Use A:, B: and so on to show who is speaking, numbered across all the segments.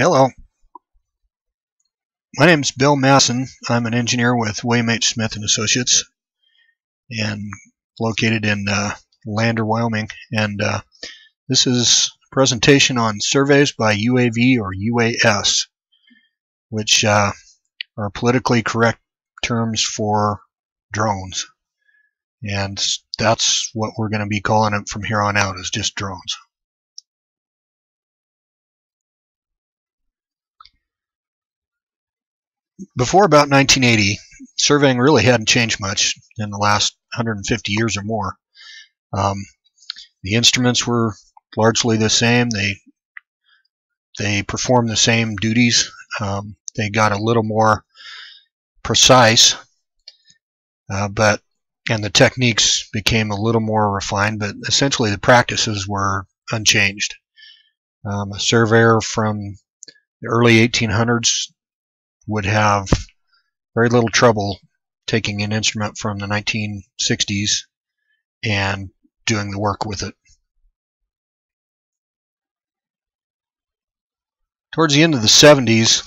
A: Hello. My name is Bill Masson. I'm an engineer with H. Smith and Associates and located in uh, Lander, Wyoming. And uh, this is a presentation on surveys by UAV or UAS, which uh, are politically correct terms for drones. And that's what we're going to be calling it from here on out is just drones. Before about 1980, surveying really hadn't changed much in the last 150 years or more. Um, the instruments were largely the same. They they performed the same duties. Um, they got a little more precise, uh, but and the techniques became a little more refined. But essentially, the practices were unchanged. Um, a surveyor from the early 1800s would have very little trouble taking an instrument from the 1960s and doing the work with it. Towards the end of the 70s,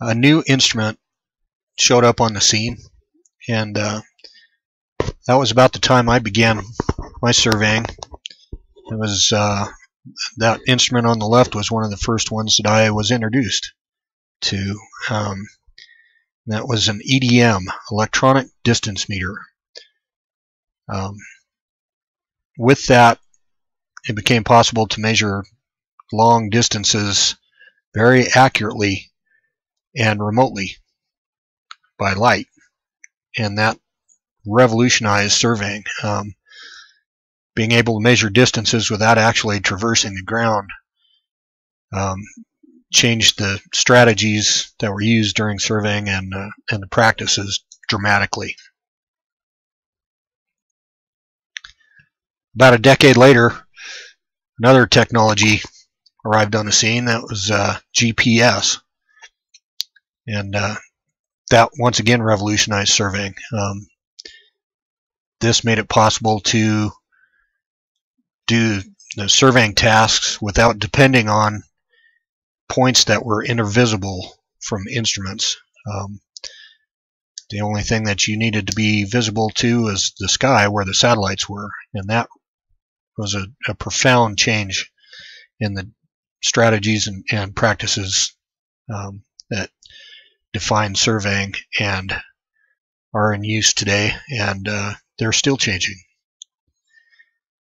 A: a new instrument showed up on the scene, and uh, that was about the time I began my surveying. It was uh, that instrument on the left was one of the first ones that I was introduced to. Um, that was an EDM, electronic distance meter. Um, with that, it became possible to measure long distances very accurately and remotely by light. And that revolutionized surveying. Um, being able to measure distances without actually traversing the ground um, changed the strategies that were used during surveying and, uh, and the practices dramatically. About a decade later, another technology arrived on the scene. That was uh, GPS. And uh, that once again revolutionized surveying. Um, this made it possible to do the surveying tasks without depending on points that were invisible from instruments. Um, the only thing that you needed to be visible to is the sky where the satellites were, and that was a, a profound change in the strategies and, and practices um, that define surveying and are in use today, and uh, they're still changing.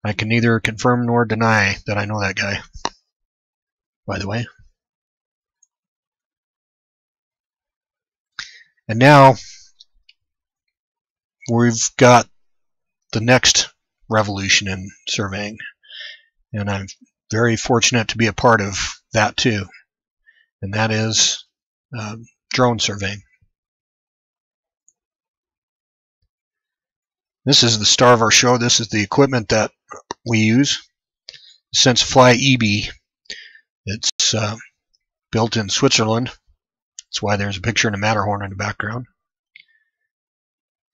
A: I can neither confirm nor deny that I know that guy, by the way. And now we've got the next revolution in surveying. And I'm very fortunate to be a part of that too. And that is uh, drone surveying. This is the star of our show. This is the equipment that we use. SenseFly eBee. It's uh, built in Switzerland that's why there's a picture in the Matterhorn in the background.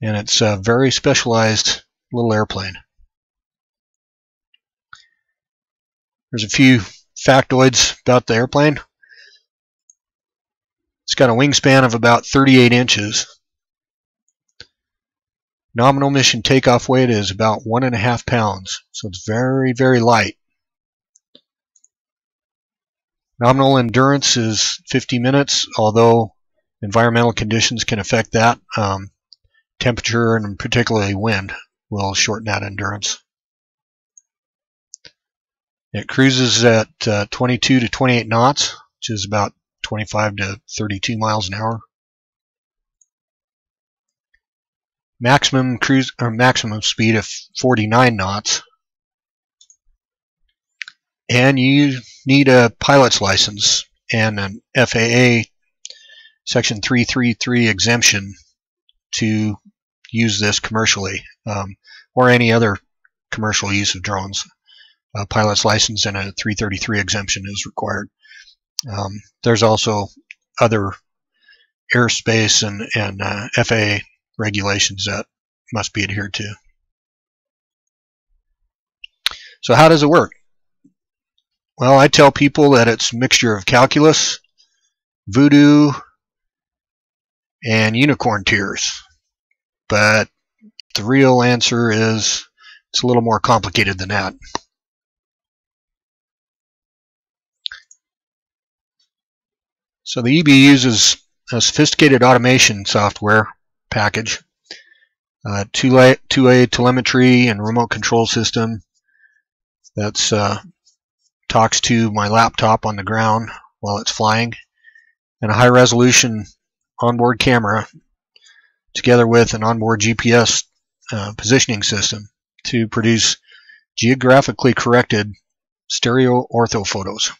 A: And it's a very specialized little airplane. There's a few factoids about the airplane. It's got a wingspan of about 38 inches. Nominal mission takeoff weight is about one and a half pounds, so it's very, very light. Nominal endurance is 50 minutes, although environmental conditions can affect that. Um, temperature and particularly wind will shorten that endurance. It cruises at uh, 22 to 28 knots, which is about 25 to 32 miles an hour. Maximum cruise or maximum speed of 49 knots, and you need a pilot's license and an FAA Section 333 exemption to use this commercially um, or any other commercial use of drones. A pilot's license and a 333 exemption is required. Um, there's also other airspace and, and uh, FAA regulations that must be adhered to. So how does it work? Well, I tell people that it's a mixture of calculus, voodoo, and unicorn tears. But the real answer is it's a little more complicated than that. So the eBee uses a sophisticated automation software package, uh, 2A telemetry and remote control system that's uh, talks to my laptop on the ground while it's flying, and a high resolution onboard camera together with an onboard GPS uh, positioning system to produce geographically corrected stereo ortho photos.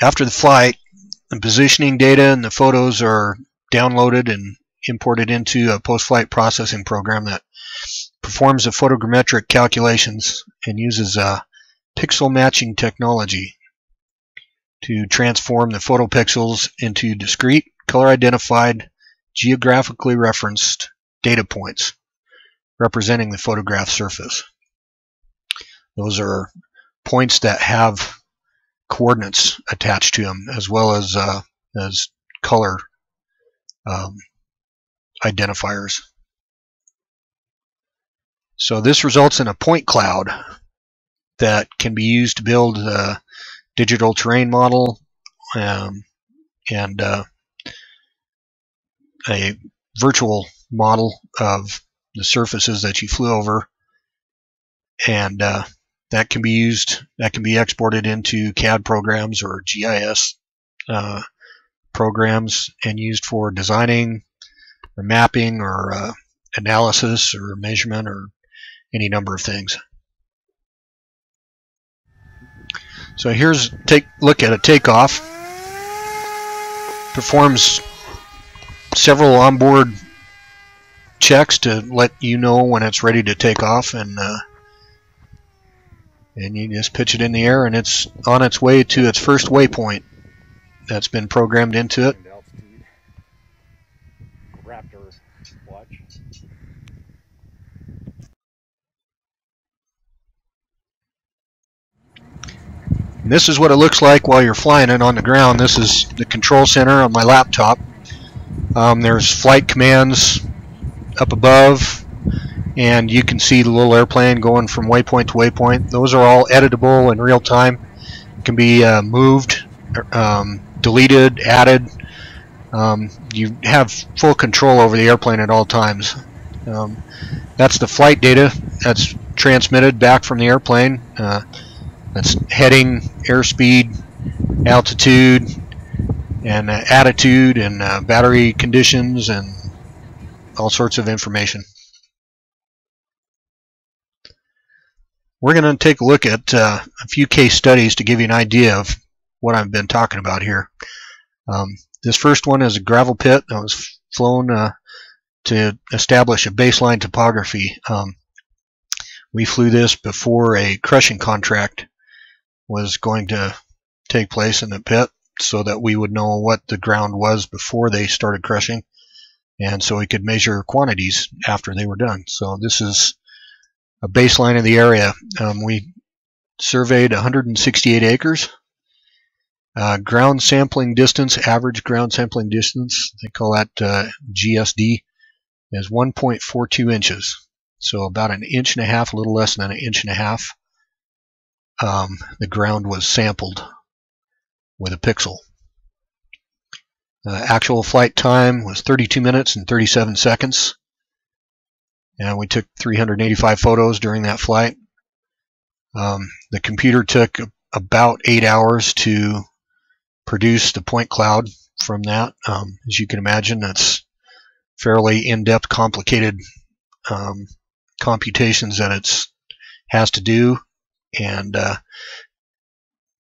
A: After the flight, the positioning data and the photos are downloaded and imported into a post-flight processing program that performs the photogrammetric calculations and uses a pixel matching technology to transform the photopixels into discrete, color identified, geographically referenced data points representing the photograph surface. Those are points that have coordinates attached to them as well as uh, as color um, identifiers. So this results in a point cloud that can be used to build a digital terrain model um, and uh, a virtual model of the surfaces that you flew over. And uh, that can be used, that can be exported into CAD programs or GIS uh, programs and used for designing or mapping or uh, analysis or measurement or any number of things. So here's take look at a takeoff. Performs several onboard checks to let you know when it's ready to take off and uh, and you just pitch it in the air and it's on its way to its first waypoint that's been programmed into it. And this is what it looks like while you're flying it on the ground. This is the control center on my laptop. Um, there's flight commands up above and you can see the little airplane going from waypoint to waypoint. Those are all editable in real time. It Can be uh, moved, um, deleted, added. Um, you have full control over the airplane at all times. Um, that's the flight data that's transmitted back from the airplane. Uh, that's heading, airspeed, altitude, and uh, attitude, and uh, battery conditions, and all sorts of information. We're going to take a look at uh, a few case studies to give you an idea of what I've been talking about here. Um, this first one is a gravel pit that was flown uh, to establish a baseline topography. Um, we flew this before a crushing contract was going to take place in the pit so that we would know what the ground was before they started crushing and so we could measure quantities after they were done. So this is a baseline of the area. Um, we surveyed 168 acres. Uh, ground sampling distance, average ground sampling distance, they call that uh, GSD, is 1.42 inches. So about an inch and a half, a little less than an inch and a half. Um, the ground was sampled with a pixel. Actual flight time was 32 minutes and 37 seconds. And we took 385 photos during that flight. Um, the computer took about eight hours to produce the point cloud from that. Um, as you can imagine, that's fairly in-depth, complicated um, computations that it has to do. And uh,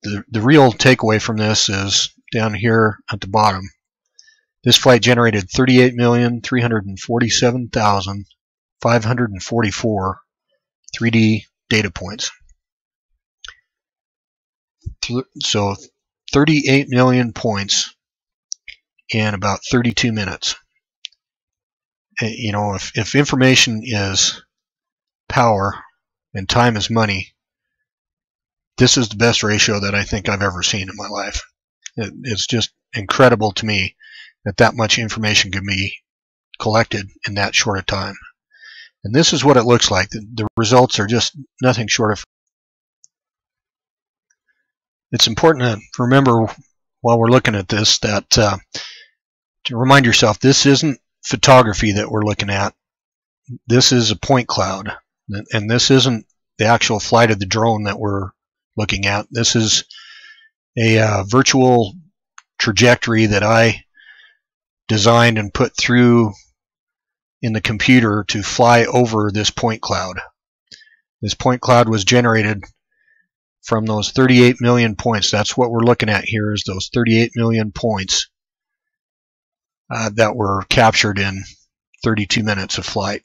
A: the, the real takeaway from this is down here at the bottom. This flight generated 38,347,544 3D data points. So 38 million points in about 32 minutes. You know, if, if information is power, and time is money, this is the best ratio that I think I've ever seen in my life. It, it's just incredible to me that that much information can be collected in that short a time. And this is what it looks like. The, the results are just nothing short of. It's important to remember while we're looking at this that uh, to remind yourself this isn't photography that we're looking at. This is a point cloud, and this isn't the actual flight of the drone that we're looking at. This is a uh, virtual trajectory that I designed and put through in the computer to fly over this point cloud. This point cloud was generated from those 38 million points. That's what we're looking at here is those 38 million points uh, that were captured in 32 minutes of flight.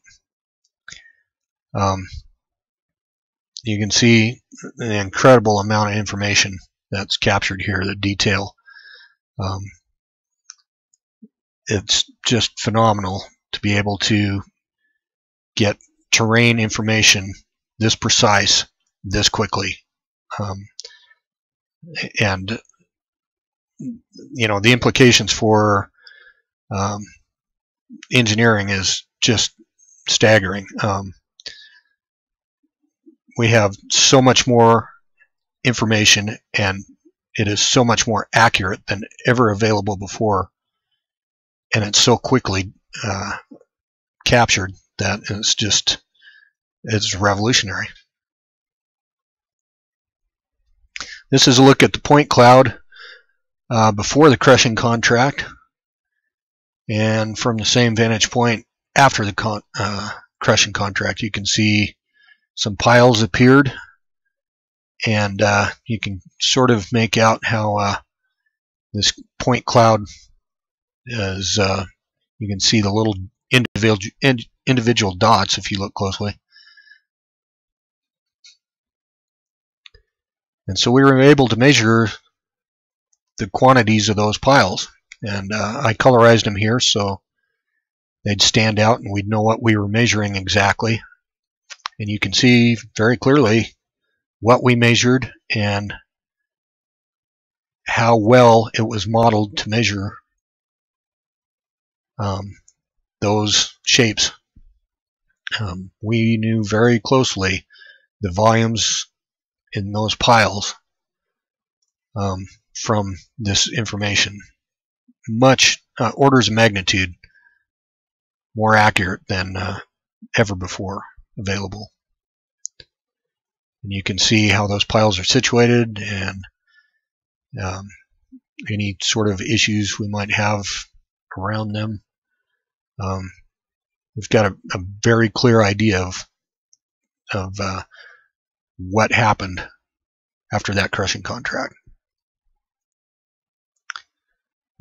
A: Um, you can see an incredible amount of information that's captured here, the detail. Um, it's just phenomenal to be able to get terrain information this precise this quickly. Um, and you know the implications for um, engineering is just staggering. Um, we have so much more information and it is so much more accurate than ever available before and it's so quickly uh, captured that it's just it's revolutionary. This is a look at the point cloud uh, before the crushing contract and from the same vantage point after the con uh, crushing contract you can see some piles appeared and uh, you can sort of make out how uh, this point cloud is uh, you can see the little individual individual dots if you look closely. And so we were able to measure the quantities of those piles. And uh, I colorized them here so they'd stand out and we'd know what we were measuring exactly. And you can see very clearly what we measured and how well it was modeled to measure um, those shapes. Um, we knew very closely the volumes in those piles um, from this information. Much uh, orders of magnitude more accurate than uh, ever before available. And you can see how those piles are situated and um, any sort of issues we might have around them. Um, we've got a, a, very clear idea of of uh, what happened after that crushing contract.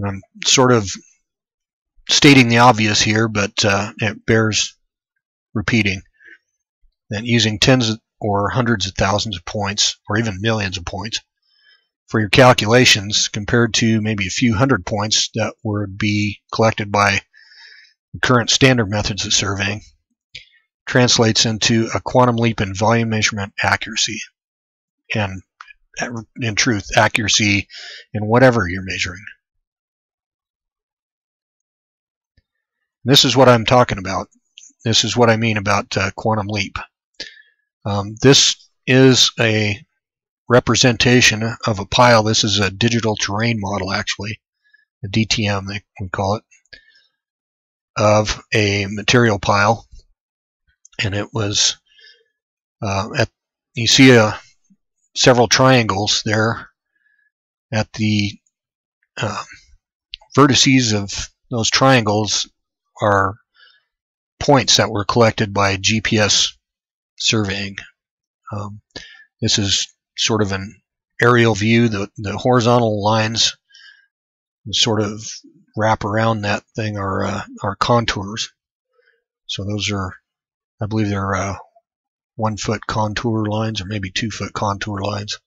A: I'm sort of stating the obvious here, but uh, it bears repeating that using tens or hundreds of thousands of points, or even millions of points, for your calculations compared to maybe a few hundred points that would be collected by the current standard methods of surveying translates into a quantum leap in volume measurement accuracy and in truth accuracy in whatever you're measuring. This is what I'm talking about. This is what I mean about uh, quantum leap. Um, this is a representation of a pile. This is a digital terrain model actually, a DTM they we call it, of a material pile. And it was, uh, at, you see uh, several triangles there at the uh, vertices of those triangles are points that were collected by GPS surveying. Um, this is sort of an aerial view. The, the horizontal lines sort of wrap around that thing are, uh, are contours. So those are, I believe they're uh, one foot contour lines or maybe two foot contour lines.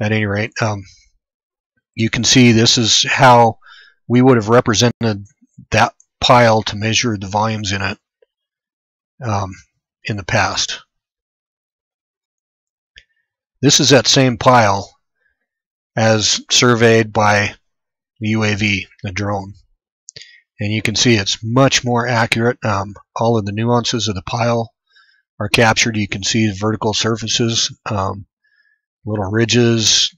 A: At any rate, um, you can see this is how we would have represented that pile to measure the volumes in it um, in the past. This is that same pile as surveyed by the UAV, the drone. And you can see it's much more accurate. Um, all of the nuances of the pile are captured. You can see vertical surfaces, um, little ridges.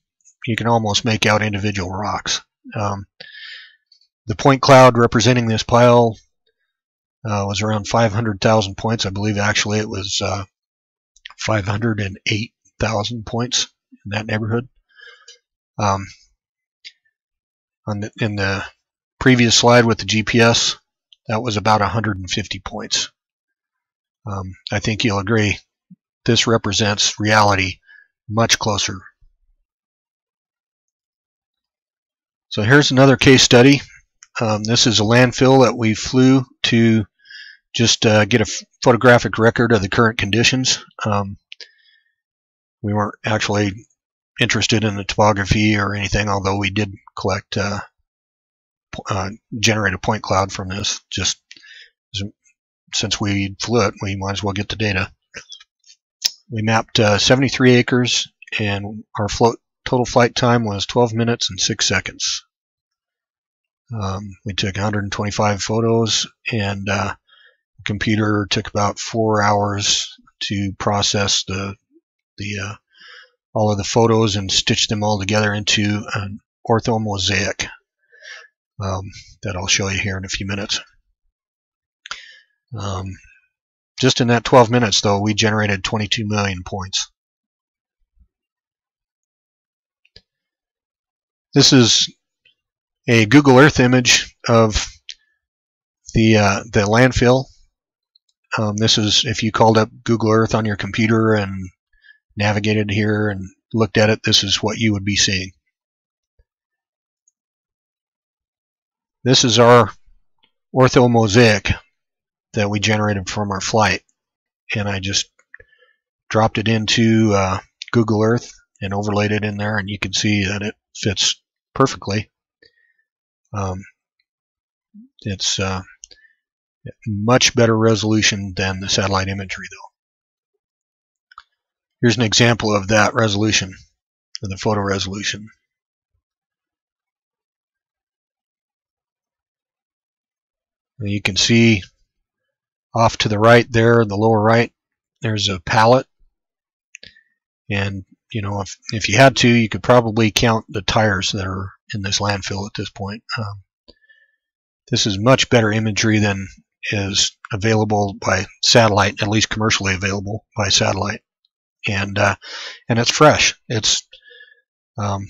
A: You can almost make out individual rocks. Um, the point cloud representing this pile uh, was around 500,000 points. I believe actually it was uh, 508,000 points in that neighborhood. Um, on the, in the previous slide with the GPS, that was about 150 points. Um, I think you'll agree this represents reality much closer. So here's another case study. Um, this is a landfill that we flew to just uh, get a photographic record of the current conditions. Um, we weren't actually interested in the topography or anything, although we did collect, uh, uh, generate a point cloud from this. Just since we flew it, we might as well get the data. We mapped uh, 73 acres, and our float total flight time was 12 minutes and 6 seconds. Um, we took 125 photos, and uh, computer took about four hours to process the the uh, all of the photos and stitch them all together into an ortho mosaic um, that I'll show you here in a few minutes. Um, just in that 12 minutes, though, we generated 22 million points. This is a Google Earth image of the uh, the landfill. Um, this is if you called up Google Earth on your computer and navigated here and looked at it, this is what you would be seeing. This is our ortho mosaic that we generated from our flight. And I just dropped it into uh, Google Earth and overlaid it in there and you can see that it fits perfectly. Um, it's uh, much better resolution than the satellite imagery though. Here's an example of that resolution, of the photo resolution. And you can see off to the right there, the lower right, there's a pallet. And, you know, if, if you had to, you could probably count the tires that are in this landfill at this point. Um, this is much better imagery than is available by satellite, at least commercially available by satellite and uh, and it's fresh. It's um,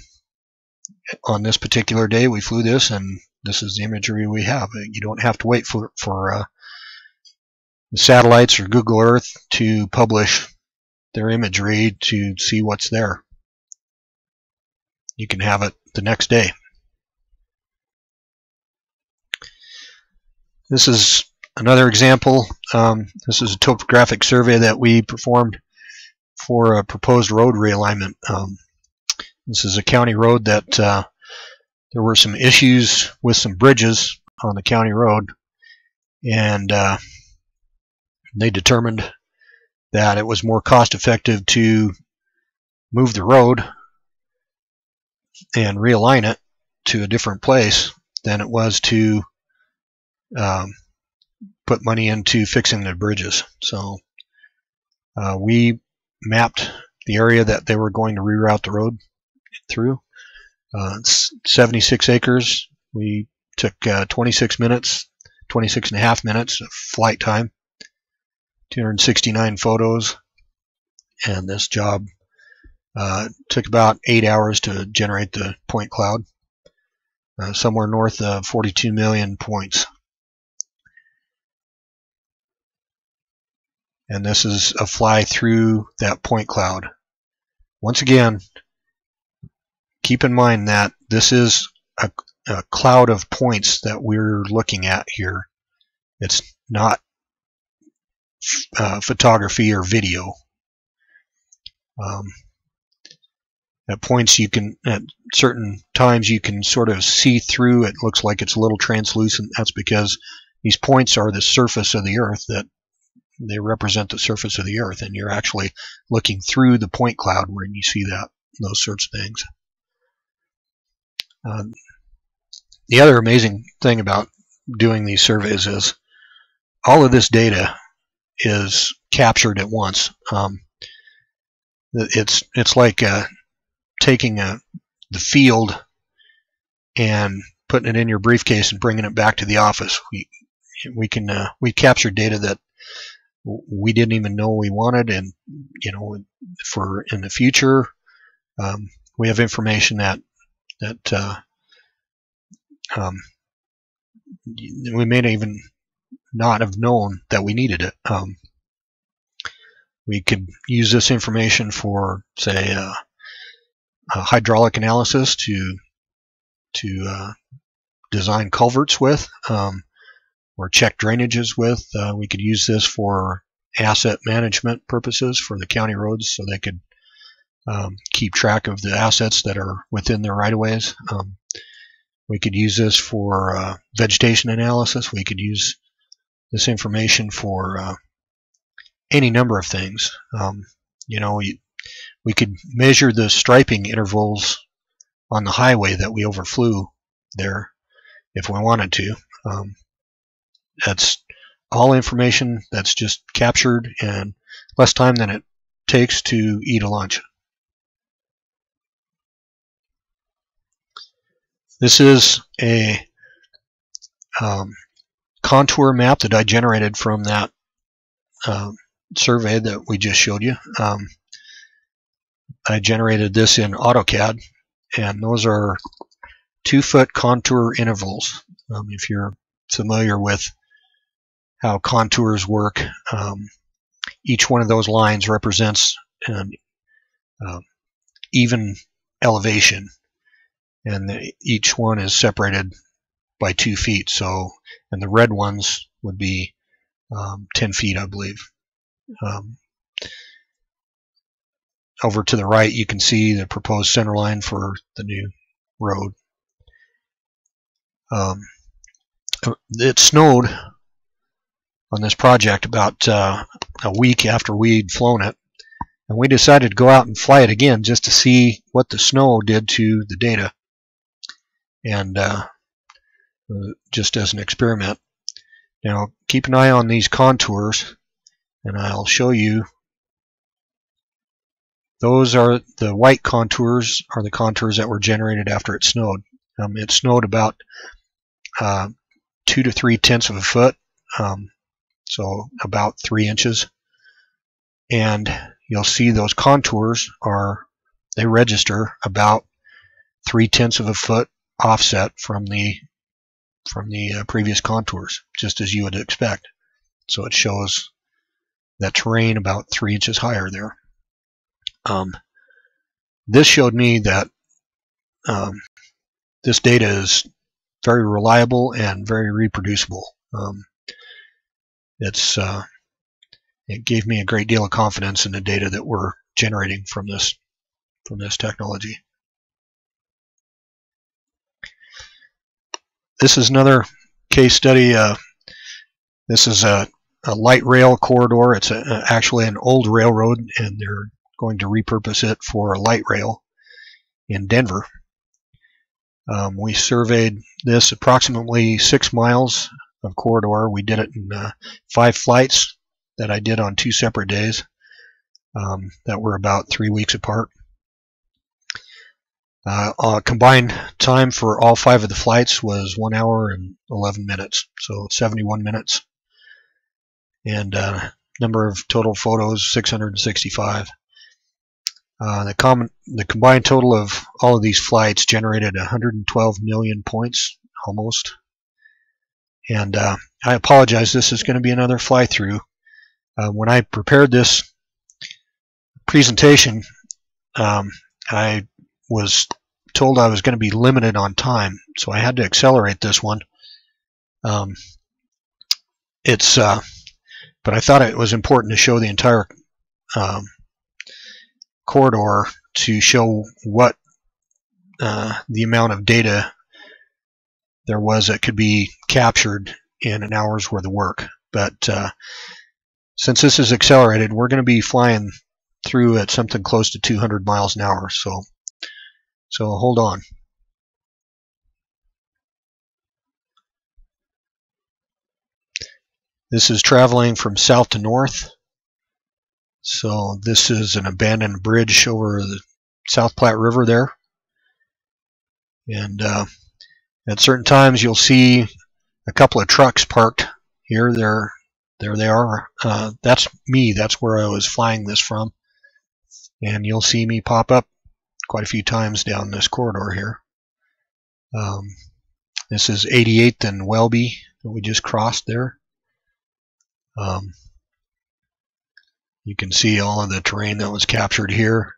A: on this particular day we flew this, and this is the imagery we have. You don't have to wait for for uh, satellites or Google Earth to publish their imagery to see what's there. You can have it the next day. This is another example. Um, this is a topographic survey that we performed for a proposed road realignment. Um, this is a county road that uh, there were some issues with some bridges on the county road, and uh, they determined that it was more cost effective to move the road and realign it to a different place than it was to um, put money into fixing the bridges. So uh, we mapped the area that they were going to reroute the road through. Uh, 76 acres. We took uh, 26 minutes, 26 and a half minutes of flight time, 269 photos, and this job uh, took about eight hours to generate the point cloud, uh, somewhere north of 42 million points. And this is a fly through that point cloud. Once again, keep in mind that this is a, a cloud of points that we're looking at here. It's not uh, photography or video. Um, at points you can, at certain times you can sort of see through. It looks like it's a little translucent. That's because these points are the surface of the Earth that they represent the surface of the Earth, and you're actually looking through the point cloud when you see that those sorts of things. Uh, the other amazing thing about doing these surveys is all of this data is captured at once. Um, it's it's like uh, taking a the field and putting it in your briefcase and bringing it back to the office. We we can uh, we capture data that we didn't even know we wanted, and you know, for in the future, um, we have information that that uh, um, we may not even not have known that we needed it. Um, we could use this information for, say, uh, hydraulic analysis to to uh, design culverts with, um, or check drainages with. Uh, we could use this for asset management purposes for the county roads, so they could um, keep track of the assets that are within their right-of-ways. Um, we could use this for uh, vegetation analysis. We could use this information for uh, any number of things. Um, you know, we, we could measure the striping intervals on the highway that we overflew there if we wanted to. Um, that's all information that's just captured in less time than it takes to eat a lunch. This is a um, contour map that I generated from that um, survey that we just showed you. Um, I generated this in AutoCAD, and those are two foot contour intervals. Um, if you're familiar with how contours work, um, each one of those lines represents an uh, even elevation, and the, each one is separated by two feet. So, and the red ones would be um, 10 feet, I believe. Um, over to the right, you can see the proposed center line for the new road. Um, it snowed on this project about uh, a week after we'd flown it, and we decided to go out and fly it again just to see what the snow did to the data, and uh, just as an experiment. Now, keep an eye on these contours and I'll show you those are the white contours are the contours that were generated after it snowed. Um, it snowed about uh, two to three tenths of a foot, um, so about three inches. And you'll see those contours are they register about three tenths of a foot offset from the from the uh, previous contours, just as you would expect. So it shows that terrain about three inches higher there. Um, this showed me that um, this data is very reliable and very reproducible. Um, it's uh, it gave me a great deal of confidence in the data that we're generating from this from this technology. This is another case study. Uh, this is a a light rail corridor. It's a, actually an old railroad, and they're going to repurpose it for a light rail in Denver. Um, we surveyed this approximately six miles of corridor. We did it in uh, five flights that I did on two separate days um, that were about three weeks apart. Uh, uh, combined time for all five of the flights was one hour and 11 minutes, so 71 minutes and uh, number of total photos 665. Uh, the common the combined total of all of these flights generated 112 million points almost. And uh, I apologize. This is going to be another fly through. Uh, when I prepared this presentation, um, I was told I was going to be limited on time, so I had to accelerate this one. Um, it's uh, but I thought it was important to show the entire um, corridor to show what uh, the amount of data there was that could be captured in an hour's worth of work. But uh, since this is accelerated, we're going to be flying through at something close to 200 miles an hour. So, so hold on. This is traveling from south to north. So this is an abandoned bridge over the South Platte River there. And uh, at certain times you'll see a couple of trucks parked here. There, there they are. Uh, that's me. That's where I was flying this from. And you'll see me pop up quite a few times down this corridor here. Um, this is 88th and Welby that we just crossed there. Um, you can see all of the terrain that was captured here.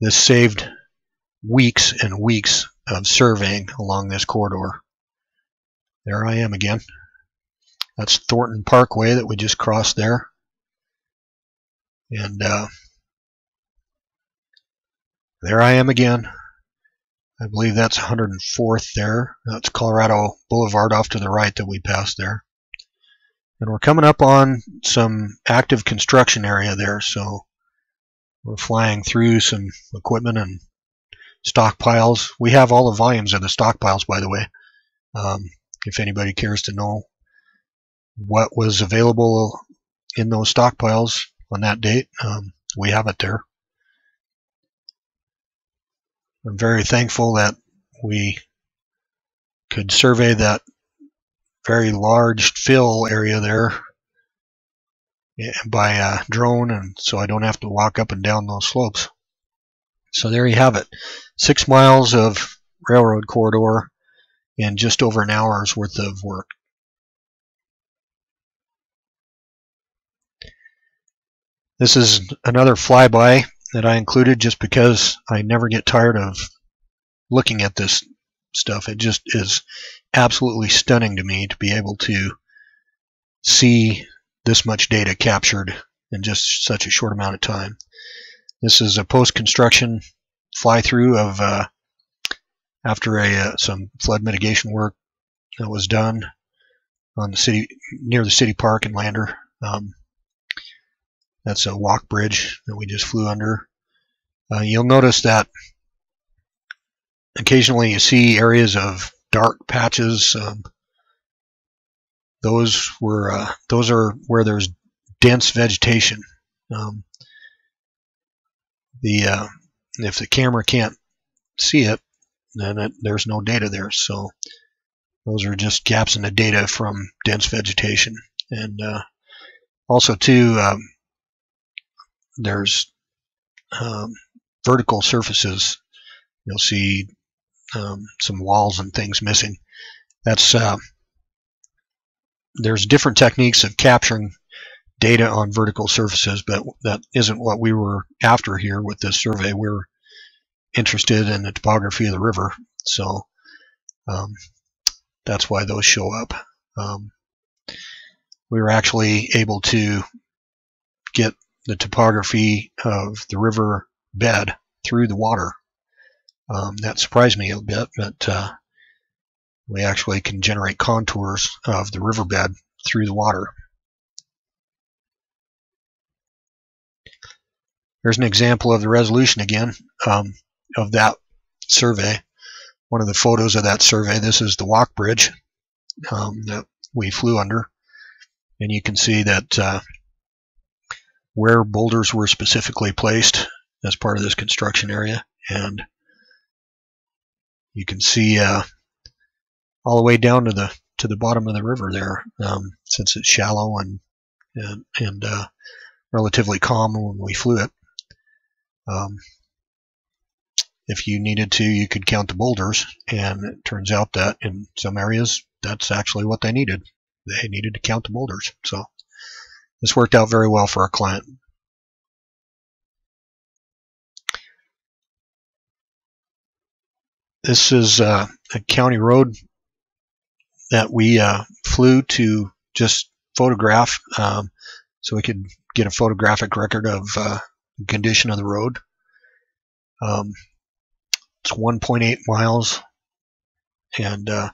A: This saved weeks and weeks of surveying along this corridor. There I am again. That's Thornton Parkway that we just crossed there. And uh, there I am again. I believe that's 104th there. That's Colorado Boulevard off to the right that we passed there. And we're coming up on some active construction area there, so we're flying through some equipment and stockpiles. We have all the volumes of the stockpiles, by the way. Um, if anybody cares to know what was available in those stockpiles on that date, um, we have it there. I'm very thankful that we could survey that very large fill area there by a drone and so I don't have to walk up and down those slopes. So there you have it. Six miles of railroad corridor in just over an hour's worth of work. This is another flyby that I included just because I never get tired of looking at this stuff. It just is absolutely stunning to me to be able to see this much data captured in just such a short amount of time. This is a post-construction fly-through of uh, after a uh, some flood mitigation work that was done on the city near the city park in Lander. Um, that's a walk bridge that we just flew under. Uh, you'll notice that occasionally you see areas of dark patches. Um, those were uh, those are where there's dense vegetation. Um, the uh, if the camera can't see it, then it, there's no data there. So those are just gaps in the data from dense vegetation. And uh, also too, um, there's um, vertical surfaces. You'll see um, some walls and things missing. That's uh, there's different techniques of capturing data on vertical surfaces, but that isn't what we were after here with this survey. We're interested in the topography of the river, so um, that's why those show up. Um, we were actually able to get the topography of the river bed through the water um, that surprised me a bit, but uh, we actually can generate contours of the riverbed through the water. Here's an example of the resolution again um, of that survey. One of the photos of that survey, this is the walk bridge um, that we flew under. And you can see that uh, where boulders were specifically placed as part of this construction area and you can see uh, all the way down to the to the bottom of the river there, um, since it's shallow and and, and uh, relatively calm when we flew it. Um, if you needed to, you could count the boulders, and it turns out that in some areas, that's actually what they needed. They needed to count the boulders. So this worked out very well for our client. This is uh, a county road that we uh, flew to just photograph um, so we could get a photographic record of uh, condition of the road. Um, it's 1.8 miles and uh,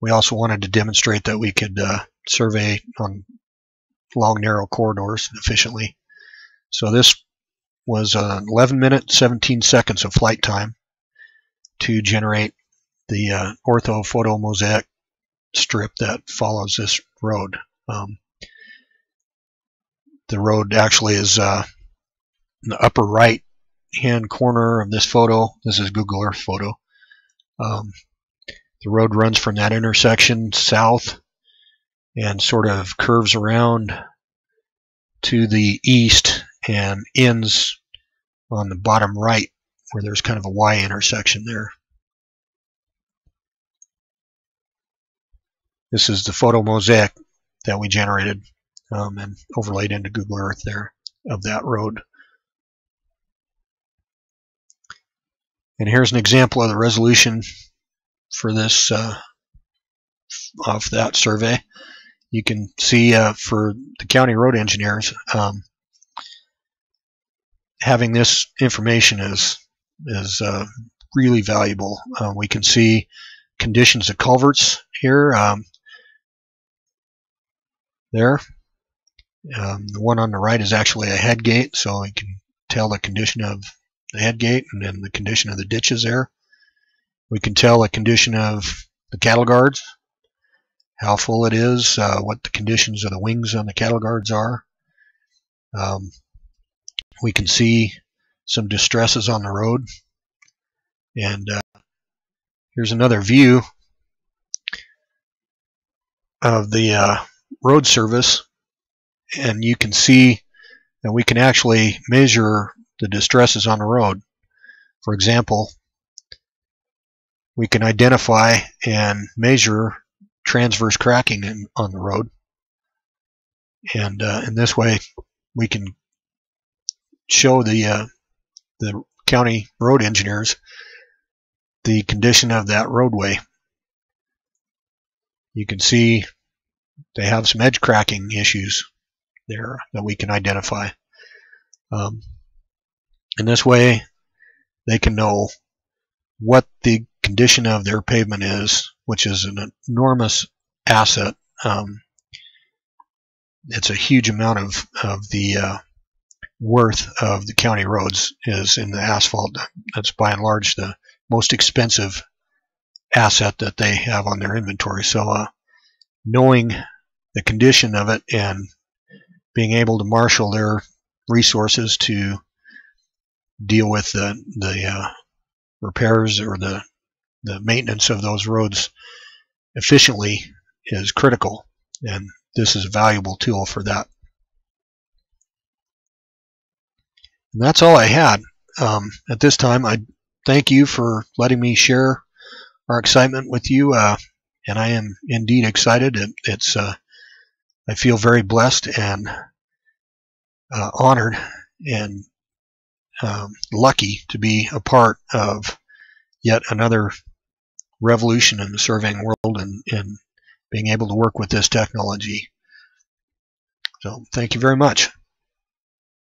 A: we also wanted to demonstrate that we could uh, survey on long, narrow corridors efficiently. So this was uh, 11 minutes, 17 seconds of flight time to generate the uh, ortho photo mosaic strip that follows this road. Um, the road actually is uh, in the upper right hand corner of this photo. This is Google Earth photo. Um, the road runs from that intersection south and sort of curves around to the east and ends on the bottom right where there's kind of a Y intersection there. This is the photo mosaic that we generated um, and overlaid into Google Earth there of that road. And here's an example of the resolution for this uh, of that survey. You can see uh, for the county road engineers, um, having this information is is uh, really valuable. Uh, we can see conditions of culverts here. Um, there. Um, the one on the right is actually a head gate, so we can tell the condition of the head gate and then the condition of the ditches there. We can tell the condition of the cattle guards, how full it is, uh, what the conditions of the wings on the cattle guards are. Um, we can see some distresses on the road. And uh, here's another view of the uh, road service and you can see that we can actually measure the distresses on the road. For example, we can identify and measure transverse cracking in, on the road. And uh, in this way, we can show the uh, the county road engineers the condition of that roadway. You can see they have some edge cracking issues there that we can identify. Um, in this way, they can know what the condition of their pavement is, which is an enormous asset. Um, it's a huge amount of, of the uh, worth of the county roads is in the asphalt. That's by and large the most expensive asset that they have on their inventory. So uh, knowing the condition of it and being able to marshal their resources to deal with the the uh, repairs or the the maintenance of those roads efficiently is critical, and this is a valuable tool for that. And that's all I had um, at this time. I thank you for letting me share our excitement with you, uh, and I am indeed excited. It, it's uh, I feel very blessed and uh, honored and um, lucky to be a part of yet another revolution in the surveying world and, and being able to work with this technology. So thank you very much.